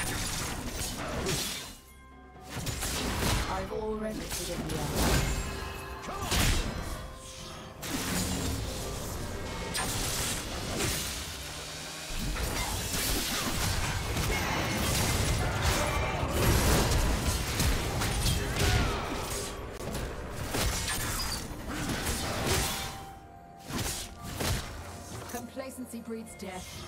I've already taken the Complacency breeds death.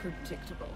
Predictable.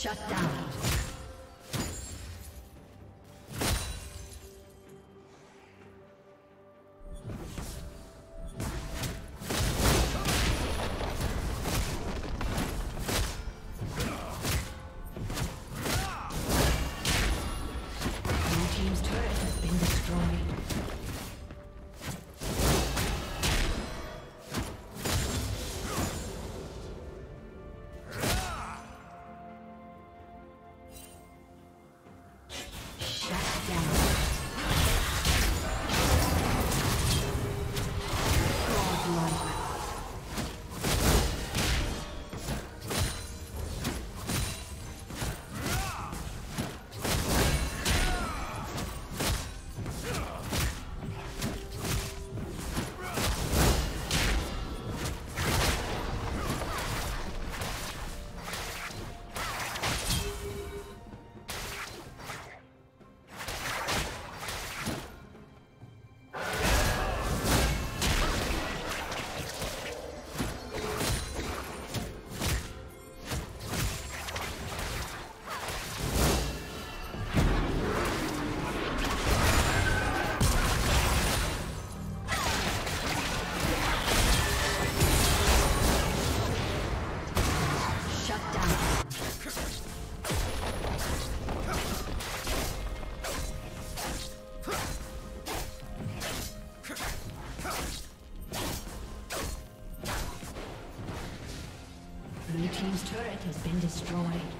Shut down. Destroyed.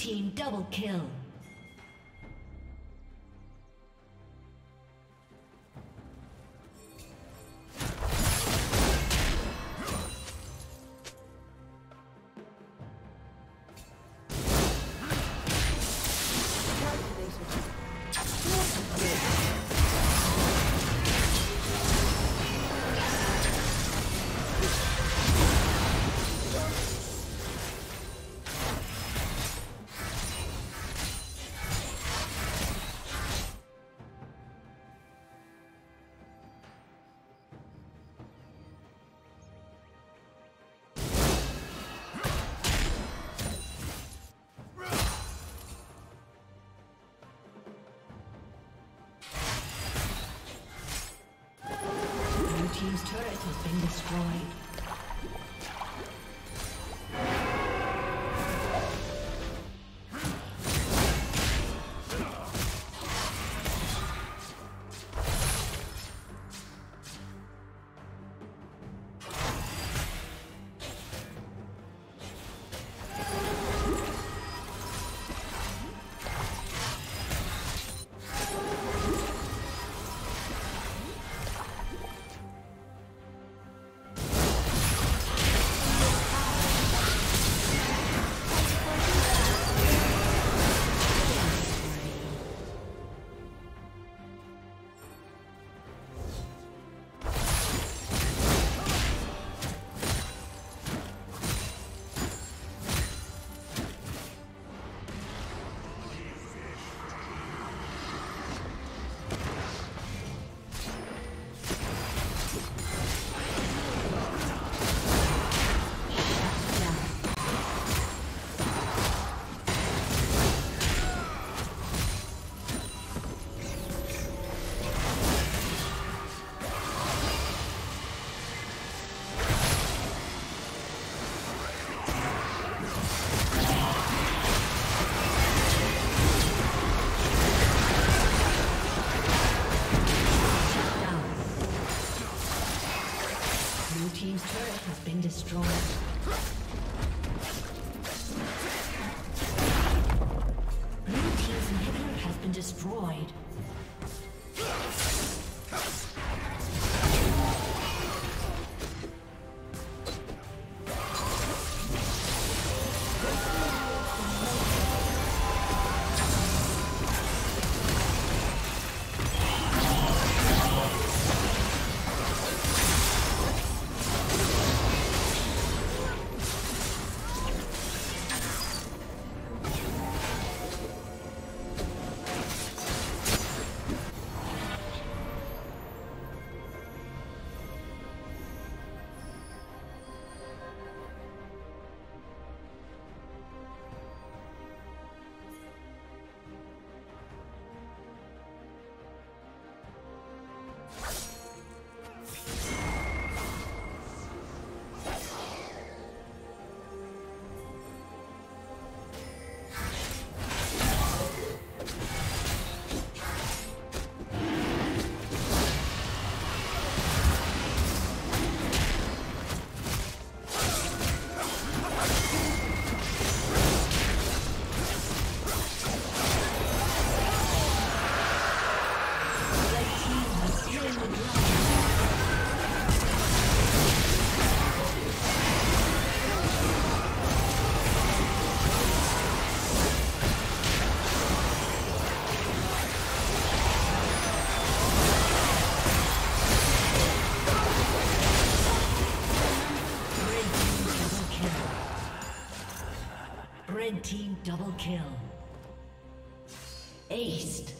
Team double kill. Destroyed. Destroyed. Team double kill. Aced.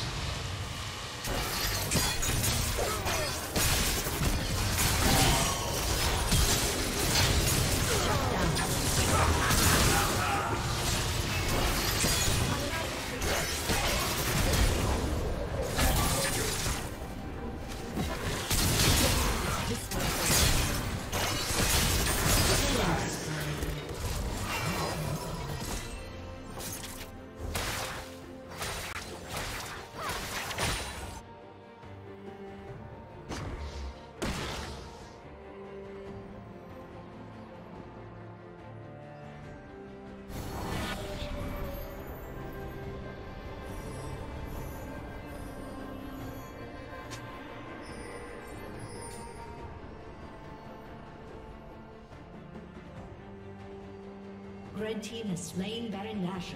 Red team has slain Baron Nashor.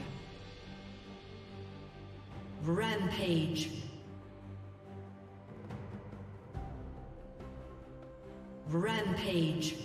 Rampage. Rampage.